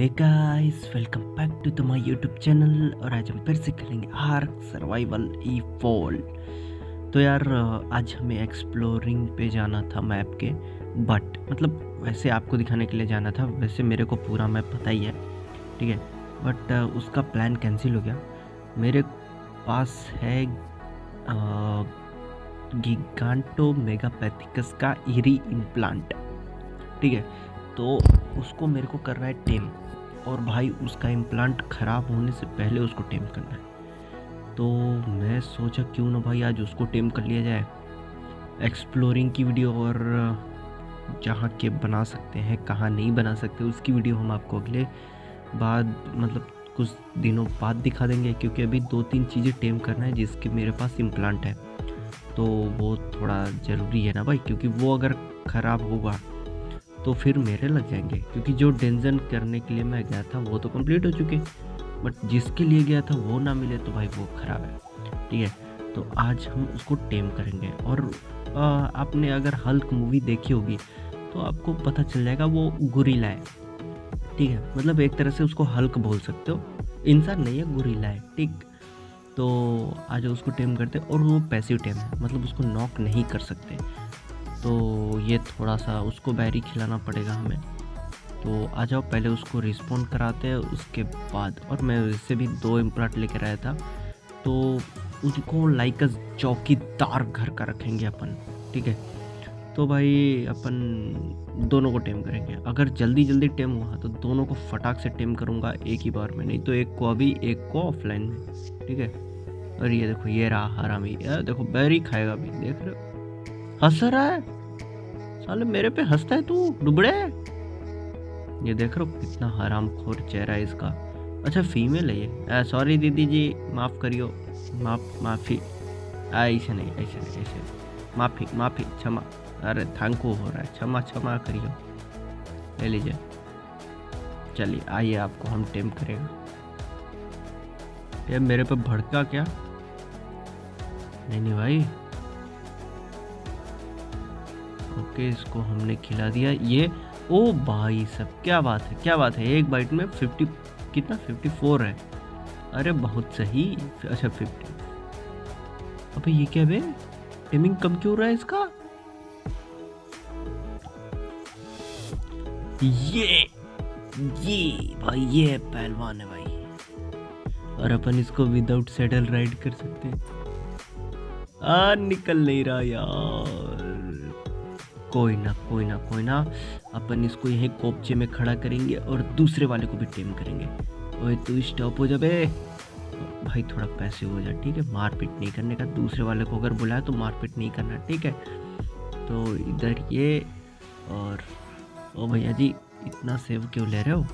Hey guys welcome back to the my YouTube channel और आज हम फिर से खेलेंगे आर्क सर्वाइवल ई फॉल तो यार आज हमें एक्सप्लोरिंग पे जाना था मैप के। बट मतलब वैसे आपको दिखाने के लिए जाना था, वैसे मेरे को पूरा मैप पता ही है, ठीक है? बट उसका प्लान कैंसिल हो गया। मेरे पास है गिगांटो मेगापैथिकस का इरी इम्प्लांट ठीक है? तो उसको मेरे को करना है टेम। और भाई उसका इम्प्लांट ख़राब होने से पहले उसको टेम करना है। तो मैं सोचा क्यों ना भाई आज उसको टेम कर लिया जाए। एक्सप्लोरिंग की वीडियो और जहाँ के बना सकते हैं, कहाँ नहीं बना सकते, उसकी वीडियो हम आपको अगले बाद मतलब कुछ दिनों बाद दिखा देंगे, क्योंकि अभी दो तीन चीज़ें टेम करना है जिसके मेरे पास इम्प्लांट है। तो वो थोड़ा ज़रूरी है ना भाई, क्योंकि वो अगर ख़राब होगा तो फिर मेरे लग जाएँगे। क्योंकि जो डेंजन करने के लिए मैं गया था वो तो कंप्लीट हो चुके। बट जिसके लिए गया था वो ना मिले तो भाई वो ख़राब है। ठीक है? तो आज हम उसको टेम करेंगे। और आ, आपने अगर हल्क मूवी देखी होगी तो आपको पता चल जाएगा वो गुरीला है। ठीक है? मतलब एक तरह से उसको हल्क बोल सकते हो। इंसान नहीं है गुरीला है। ठीक? तो आज उसको टेम करते और वो पैसिव टेम है। मतलब उसको नॉक नहीं कर सकते। तो ये थोड़ा सा उसको बैरी खिलाना पड़ेगा हमें। तो आ जाओ, पहले उसको रिस्पॉन्ड कराते हैं, उसके बाद। और मैं इससे भी दो इम्प्लाट लेकर आया था। तो उनको लाइक अ चौकीदार घर का रखेंगे अपन, ठीक है? तो भाई अपन दोनों को टेम करेंगे। अगर जल्दी जल्दी टेम हुआ तो दोनों को फटाक से टेम करूँगा एक ही बार में। नहीं तो एक को अभी, एक को ऑफलाइन में, ठीक है? और ये देखो, ये रहा हरामी। देखो, बैरी खाएगा अभी, देख रहे हो? हंस रहा है? साले मेरे पे हंसता है तू डुबड़े ये देख रहे कितना हराम खोर चेहरा है इसका। अच्छा फीमेल है ये। सॉरी दीदी जी, माफ़ करियो। माफ़, माफ़ी। ऐसे नहीं ऐसे नहीं, ऐसे माफ़ी माफ़ी, क्षमा। अरे, थैंकू हो रहा है। क्षमा क्षमा करियो। ले लीजिए। चलिए, आइए आपको हम टेम करेगा। ये मेरे पे भड़का क्या? नहीं नहीं भाई। ओके इसको हमने खिला दिया। ये, ओ भाई सब क्या बात है, क्या बात है। एक बाइट में फिफ्टी, कितना? फिफ्टी फोर है। अरे बहुत सही। अच्छा फिफ्टी। अबे ये क्या बे? टेमिंग कम क्यों रहा है इसका? ये ये भाई, ये पहलवान है भाई। और अपन इसको विदाउट सेडल राइड कर सकते हैं। आ, निकल नहीं रहा यार। कोई ना कोई ना कोई ना। अपन इसको यहीं कोपचे में खड़ा करेंगे और दूसरे वाले को भी टेम करेंगे। ओए, तू स्टॉप हो जाबे भाई, थोड़ा पैसे हो जाए ठीक है? मारपीट नहीं करने का। दूसरे वाले को अगर बुलाया तो मारपीट नहीं करना, ठीक है? तो इधर ये और, ओ भैया जी, इतना सेव क्यों ले रहे हो?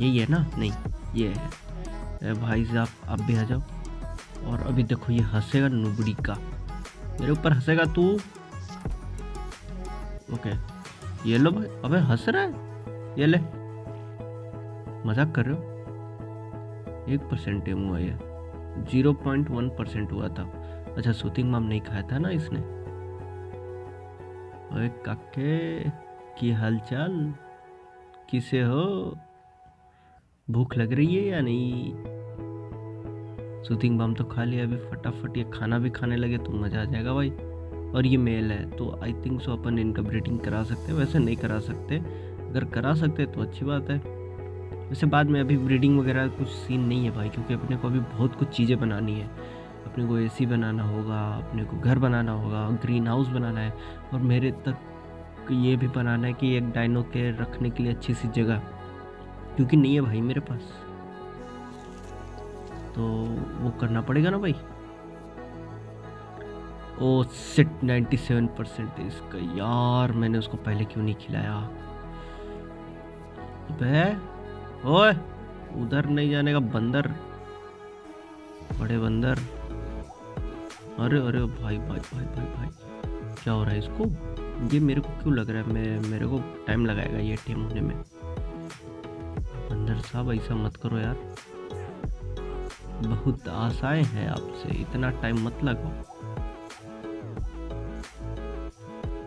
यही है ना? नहीं, ये है। भाई साहब, आप भी आ जाओ। और अभी देखो, ये हंसेगा नुबड़ी का। मेरे ऊपर हंसेगा तू? ओके ये लो भाई। अबे, हंस रहा है? ये ले। मज़ाक कर रहे हो? एक परसेंट एम हुआ ये। ज़ीरो पॉइंट वन परसेंट हुआ था। अच्छा सूतिंग माम नहीं खाया था ना इसने? ओए काके, की हालचाल? किसे हो? भूख लग रही है या नहीं? सूतिंग बाम तो खा लिया। अभी फटाफट ये खाना भी खाने लगे तो मज़ा आ जाएगा भाई। और ये मेल है तो आई थिंक सो अपन इनका ब्रीडिंग करा सकते हैं, वैसे नहीं करा सकते। अगर करा सकते तो अच्छी बात है। वैसे बाद में अभी ब्रीडिंग वगैरह कुछ सीन नहीं है भाई, क्योंकि अपने को अभी बहुत कुछ चीज़ें बनानी है। अपने को एसी बनाना होगा, अपने को घर बनाना होगा ग्रीन हाउस बनाना है, और मेरे तक ये भी बनाना है कि एक डाइनो के रखने के लिए अच्छी सी जगह, क्योंकि नहीं है भाई मेरे पास। तो वो करना पड़ेगा ना भाई? ओ सिट 97 परसेंट इसका। यार, मैंने उसको पहले क्यों नहीं खिलाया? ओए, उधर नहीं जाने का बंदर। बड़े बंदर। अरे अरे, भाई भाई भाई भाई भाई, क्या हो रहा है इसको? ये मेरे को क्यों लग रहा है? मैं, मेरे को टाइम लगाएगा ये टीम होने में। बंदर साहब, ऐसा मत करो यार। बहुत आशाएँ हैं आपसे, इतना टाइम मत लगाओ।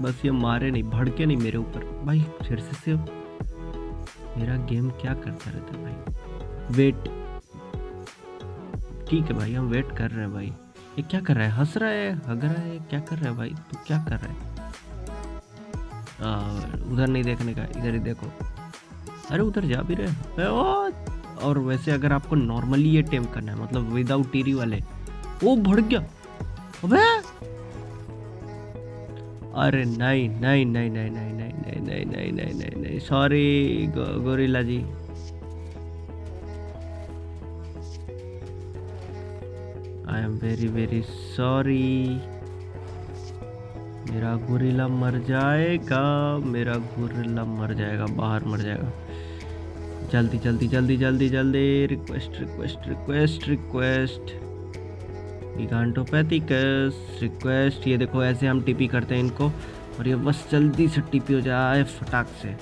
बस ये मारे नहीं, भड़के नहीं मेरे ऊपर। भाई, फिर से से मेरा गेम क्या करता रहता है भाई? वेट ठीक है भाई, हम वेट कर रहे हैं भाई। ये क्या कर रहा है? हंस रहा है? हग रहा है? क्या कर रहा है भाई? तू क्या कर रहा है? उधर नहीं देखने का, इधर ही देखो। अरे, उधर जा भी रहे और वैसे अगर आपको नॉर्मली ये टेम करना है मतलब विदाउट टीरी वाले, वो भड़ गया। अबे! अरे नहीं नहीं नहीं नहीं नहीं नहीं नहीं नहीं नहीं नहीं नहीं नहीं sorry gorilla ji I am very very sorry मेरा गोरिल्ला मर जाएगा मेरा गोरिल्ला मर जाएगा बाहर मर जाएगा जल्दी जल्दी जल्दी जल्दी जल्दी request request request request request ये देखो, ऐसे हम टीपी करते हैं इनको, और ये बस जल्दी से टीपी हो जाए फटाक से।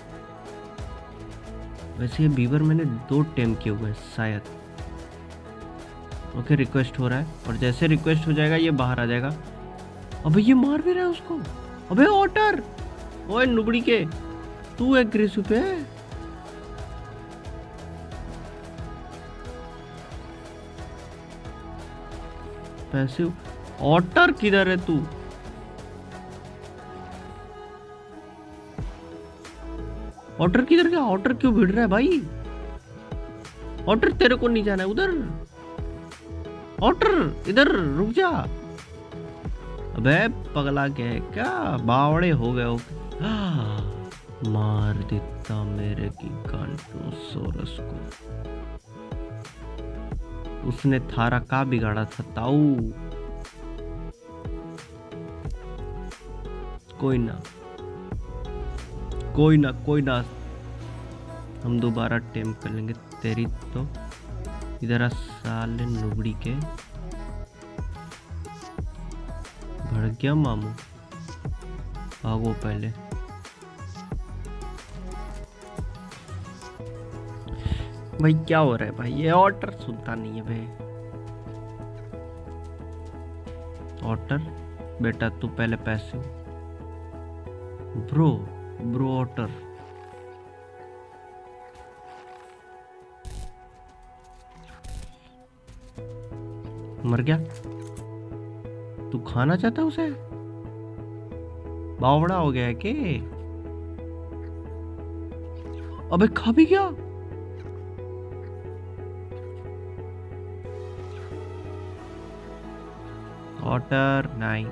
वैसे ये बीवर मैंने दो टेम किए हुए हैं, शायद। ओके रिक्वेस्ट हो रहा है, और जैसे रिक्वेस्ट हो जाएगा, ये बाहर आ जाएगा। अबे, ये मार भी रहा है उसको। अबे ऑटर ओए, नुबड़ी के, तू एग्रेसिव पे पैसिव ऑटर किधर है तू? ऑटर किधर गया? ऑटर क्यों भिड़ रहा है भाई? ऑटर तेरे को नहीं जाना है उधर। ऑटर, इधर रुक जा। अबे, पगला गया क्या बावड़े हो गए हो? मार देता मेरे की कांटो सोरस को। उसने थारा का बिगाड़ा था, ताऊ। कोई ना। कोई ना कोई ना। हम दोबारा टेम कर लेंगे तेरी तो। इधर साले नुबड़ी के। भड़ गया मामू। भागो पहले। भाई, क्या हो रहा है भाई? ये ऑर्डर सुनता नहीं है भाई। ऑर्डर बेटा, तू पहले पैसे ब्रो ब्रो ऑर्डर मर गया? तू खाना चाहता उसे? बावड़ा हो गया है के? अबे, खा भी गया? Water 9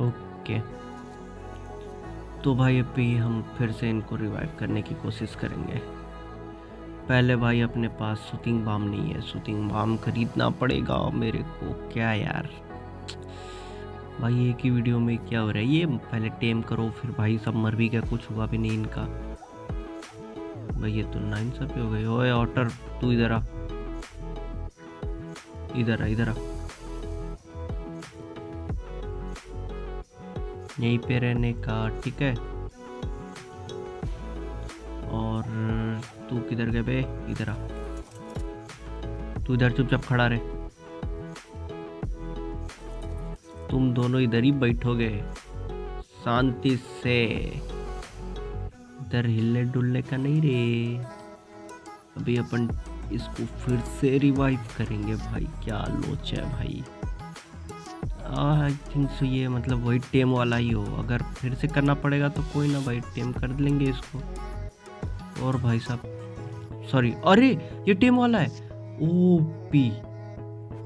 ओके तो भाई अभी हम फिर से इनको रिवाइव करने की कोशिश करेंगे। पहले भाई अपने पास सूतिंग बाम नहीं है। सूतिंग बाम खरीदना पड़ेगा मेरे को। क्या यार? भाई एक ही वीडियो में क्या हो रहा है? ये पहले टेम करो, फिर भाई सब मर भी गया कुछ हुआ भी नहीं इनका। भाई ये तो नाइन सब हो गए। ओए ऑटर तू इधर आ। इधर आ इधर आ। यहीं पे रहने का, ठीक है? और तू किधर गए बे? इधर आ। तू इधर चुपचाप खड़ा रहे। तुम दोनों इधर ही बैठोगे। शांति से। इधर हिलने डुलने का नहीं रे। अभी अपन इसको फिर से रिवाइव करेंगे भाई। क्या लोच है भाई। आई थिंक सो ये मतलब वही टेम वाला ही हो। अगर फिर से करना पड़ेगा तो कोई ना भाई टेम कर लेंगे इसको। और भाई साहब सॉरी अरे, ये टेम वाला है। O P.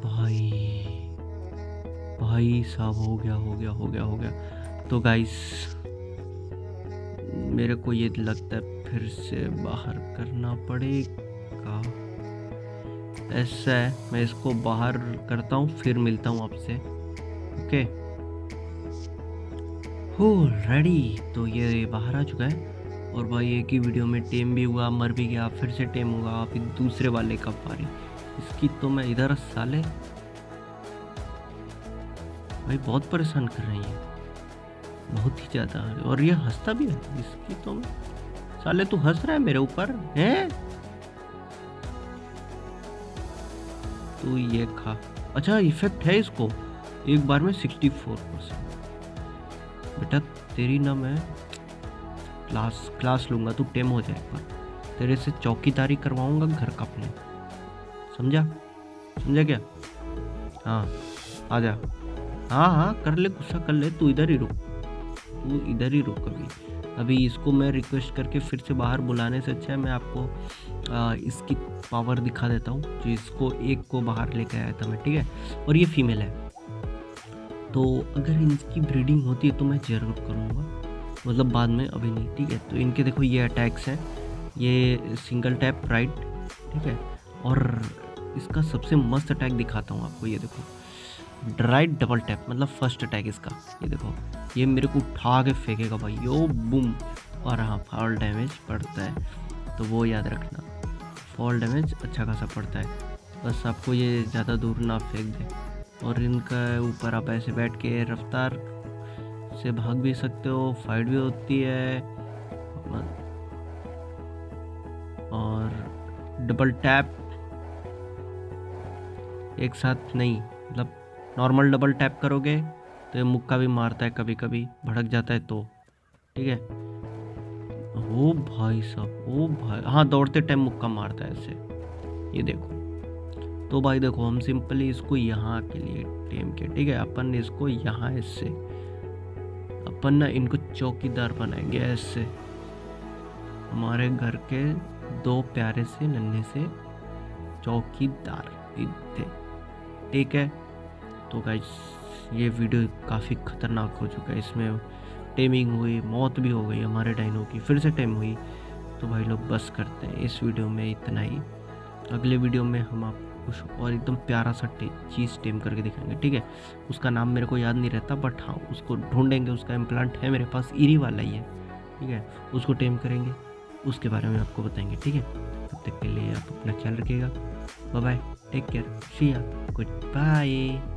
भाई। भाई साहब, हो गया हो गया हो गया हो गया। तो गाइस मेरे को ये लगता है फिर से बाहर करना पड़ेगा। ऐसा है, मैं इसको बाहर करता हूँ, फिर मिलता हूँ आपसे। ओके हो रेडी तो ये बाहर आ चुका है। और भाई, एक ही वीडियो में टेम भी हुआ, मर भी गया, फिर से टेम हुआ फिर दूसरे वाले का पारी। इसकी तो मैं इधर साले भाई बहुत परेशान कर रही है। बहुत ही ज़्यादा। और ये हंसता भी है, इसकी तो साले तू हंस रहा है मेरे ऊपर, है? तू ये खा। अच्छा इफ़ेक्ट है इसको। एक बार में सिक्सटी फोर परसेंट बेटा, तेरी ना मैं क्लास क्लास लूँगा, तू टेम हो जाए बार तेरे से चौकीदारी करवाऊँगा घर का अपने। समझा? समझा क्या? हाँ आ जा। हाँ हाँ कर ले गुस्सा कर ले तू इधर ही रुक। तू इधर ही रुक अभी। अभी इसको मैं रिक्वेस्ट करके फिर से बाहर बुलाने से अच्छा है मैं आपको आ, इसकी पावर दिखा देता हूँ जो इसको एक को बाहर लेकर आया था मैं ठीक है? और ये फीमेल है। तो अगर इनकी ब्रीडिंग होती है तो मैं ज़रूर करूँगा। मतलब बाद में अभी नहीं ठीक है? तो इनके देखो ये अटैक्स हैं। ये सिंगल टैप राइट ठीक है? और इसका सबसे मस्त अटैक दिखाता हूँ आपको ये देखो। राइट डबल टैप मतलब फ़र्स्ट अटैक इसका। ये देखो, ये मेरे को उठा के फेंकेगा भाई। यो, बुम। और हाँ फॉल डैमेज पड़ता है। तो वो याद रखना, फॉल डैमेज अच्छा खासा पड़ता है। बस आपको ये ज़्यादा दूर ना फेंक दे। और इनका ऊपर आप ऐसे बैठ के रफ्तार से भाग भी सकते हो, फाइट भी होती है। और डबल टैप एक साथ नहीं मतलब नॉर्मल डबल टैप करोगे तो ये मुक्का भी मारता है कभी कभी भड़क जाता है तो। ठीक है? ओ भाई साहब, ओ भाई हाँ दौड़ते टाइम मुक्का मारता है ऐसे। ये देखो। तो भाई देखो, हम सिंपली इसको यहाँ के लिए टेम के ठीक है? अपन ने इसको यहाँ इससे अपन ना इनको चौकीदार बनाएँगे ऐसे। हमारे घर के दो प्यारे से, नन्हे से चौकीदार ठीक है? तो गाइस ये वीडियो काफ़ी ख़तरनाक हो चुका है। इसमें टेमिंग हुई मौत भी हो गई हमारे डाइनो की फिर से टेम हुई। तो भाई लोग बस करते हैं इस वीडियो में इतना ही। अगले वीडियो में हम आप कुछ और एकदम प्यारा सा टे, चीज़ टेम करके दिखाएँगे ठीक है? उसका नाम मेरे को याद नहीं रहता बट हाँ उसको ढूंढेंगे उसका इम्प्लांट है मेरे पास ईरी वाला ही है ठीक है? उसको टेम करेंगे उसके बारे में आपको बताएँगे ठीक है? तब तक के लिए आप अपना ख्याल रखिएगा। Bye take care see goodbye